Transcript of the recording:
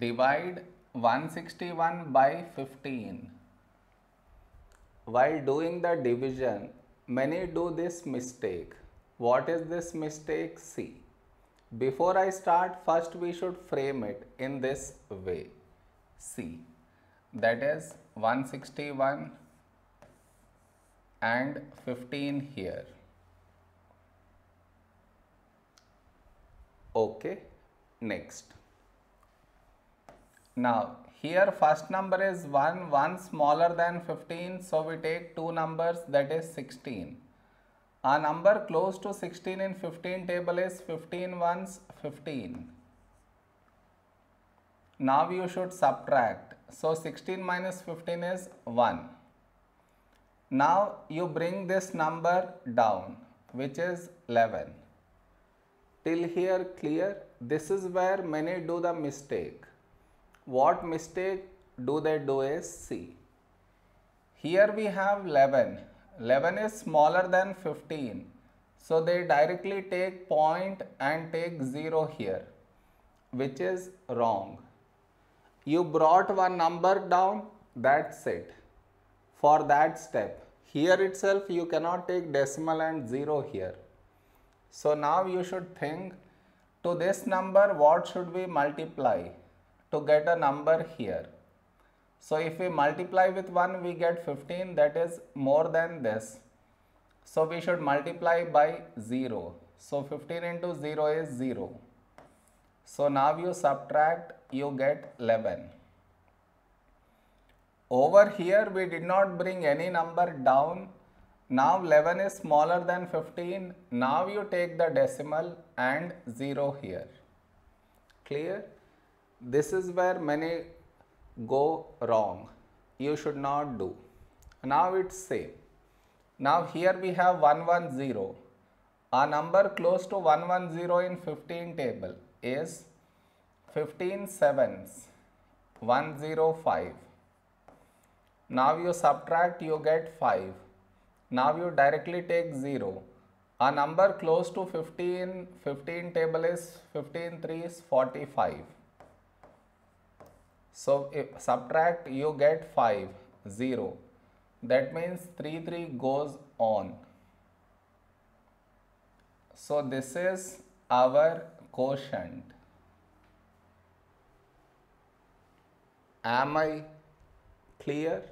divide 161 by 15. While doing the division, many do this mistake. What is this mistake? See. Before I start, first we should frame it in this way. See, that is 161 and 15 here. Okay, next. Now, here first number is 1, 1 smaller than 15, so we take two numbers that is 16. A number close to 16 in 15 table is 15 ones 15. Now you should subtract. So 16 minus 15 is 1. Now you bring this number down which is 11. Till here clear? This is where many do the mistake. What mistake do they do is see. Here we have 11. 11 is smaller than 15. So they directly take point and take 0 here which is wrong. You brought one number down that's it for that step. Here itself you cannot take decimal and 0 here. So now you should think to this number what should we multiply to get a number here. So if we multiply with 1 we get 15 that is more than this. So we should multiply by 0. So 15 into 0 is 0. So now you subtract you get 11. Over here we did not bring any number down. Now 11 is smaller than 15. Now you take the decimal and 0 here. Clear? This is where many go wrong. You should not do. Now it's same. Now here we have 110. A number close to 110 in 15 table is 15 sevens 105. Now you subtract you get 5. Now you directly take 0. A number close to 15, 15 table is 15 3 is 45. So if subtract you get 5, 0. That means 3 3 goes on. So this is our quotient. Am I clear?